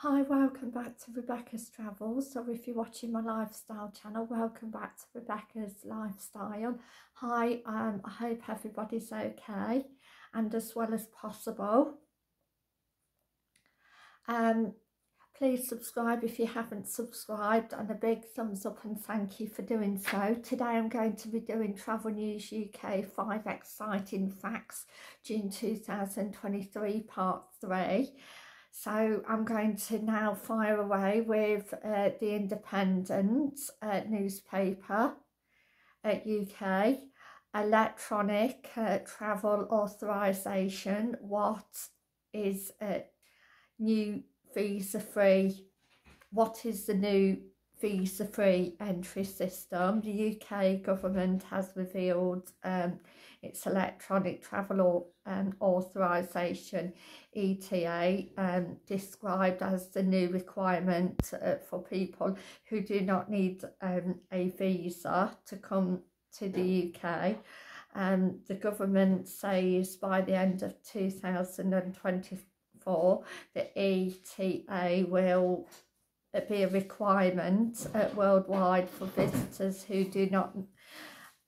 Hi, welcome back to Rebecca's Travels. So if you're watching my lifestyle channel, welcome back to Rebecca's Lifestyle. Hi, um, I hope everybody's okay and as well as possible. Um, please subscribe if you haven't subscribed and a big thumbs up and thank you for doing so. Today I'm going to be doing Travel News UK 5 Exciting Facts June 2023 Part 3 so I'm going to now fire away with uh, the Independent uh, newspaper at UK, electronic uh, travel authorisation, what is a new visa free, what is the new visa free entry system. The UK government has revealed um, its electronic travel um, authorisation ETA um, described as the new requirement uh, for people who do not need um, a visa to come to the UK. Um, the government says by the end of 2024 the ETA will be a requirement worldwide for visitors who do not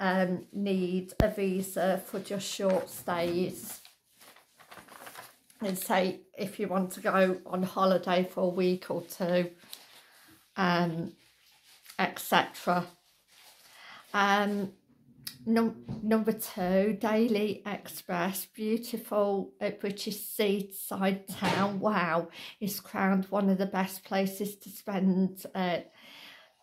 um, need a visa for just short stays. And say if you want to go on holiday for a week or two, um, etc. Um, num number two, Daily Express, beautiful uh, British seaside town. Wow, is crowned one of the best places to spend uh,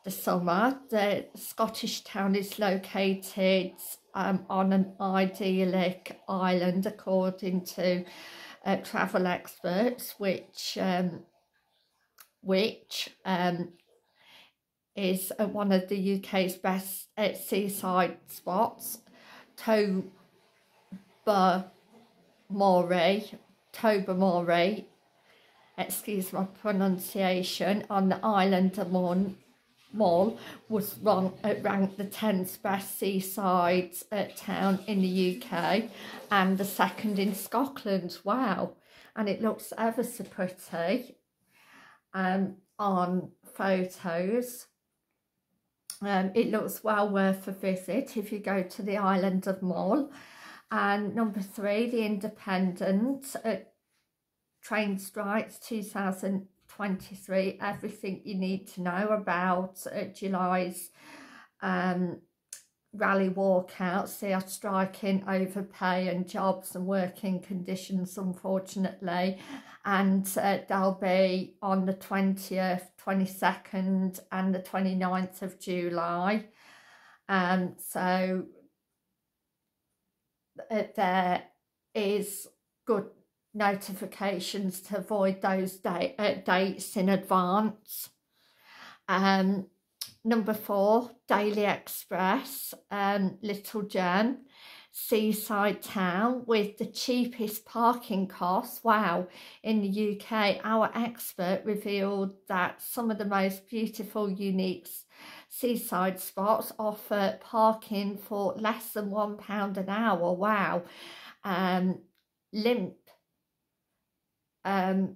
the summer. The Scottish town is located um, on an idyllic island, according to uh, travel experts, which um, which um, is one of the UK's best seaside spots. Tobermory, Tobermory, excuse my pronunciation, on the island of Mon Mull was wrong, uh, ranked the 10th best seaside uh, town in the UK and the second in Scotland. Wow. And it looks ever so pretty um, on photos. Um, it looks well worth a visit if you go to the island of Mull. And number three, The Independent, uh, train strikes 2023, everything you need to know about uh, July's um, rally walkouts. They are striking over pay and jobs and working conditions, unfortunately. And uh, they'll be on the 20th, 22nd and the 29th of July. Um, so uh, there is good notifications to avoid those date, uh, dates in advance. Um, number four, Daily Express, um, Little Gem, seaside town with the cheapest parking costs. Wow, in the UK, our expert revealed that some of the most beautiful, unique seaside spots offer parking for less than £1 an hour. Wow. Um, Limp um,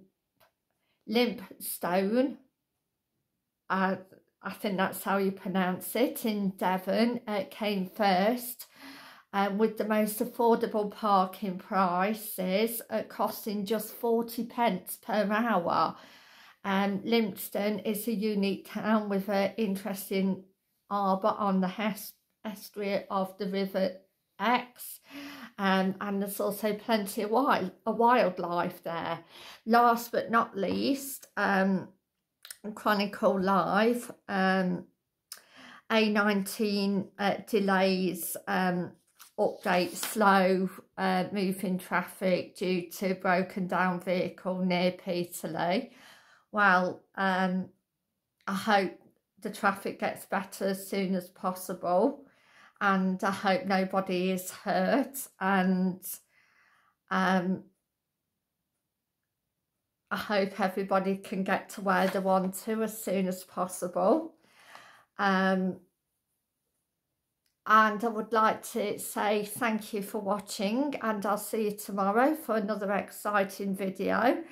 Lympstone, uh, I think that's how you pronounce it, in Devon, uh, came first um, with the most affordable parking prices uh, costing just 40 pence per hour. Um, Lympstone is a unique town with an interesting harbour on the estuary of the River Exe um, and there's also plenty of wild, a wildlife there. Last but not least, um, Chronicle Live, um, A19 uh, delays um, update slow uh, moving traffic due to broken down vehicle near Peterlee. Well, um, I hope the traffic gets better as soon as possible and I hope nobody is hurt and um, I hope everybody can get to where they want to as soon as possible. Um, and I would like to say thank you for watching and I'll see you tomorrow for another exciting video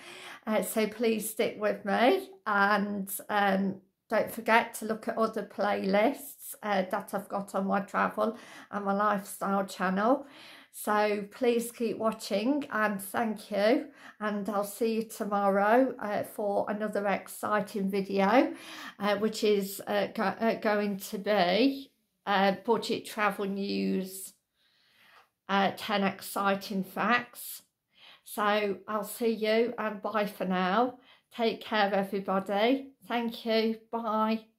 uh, so please stick with me and um, don't forget to look at other playlists uh, that I've got on my travel and my lifestyle channel so please keep watching and thank you and I'll see you tomorrow uh, for another exciting video uh, which is uh, go uh, going to be uh, budget travel news, uh, 10 exciting facts. So I'll see you and bye for now. Take care everybody. Thank you. Bye.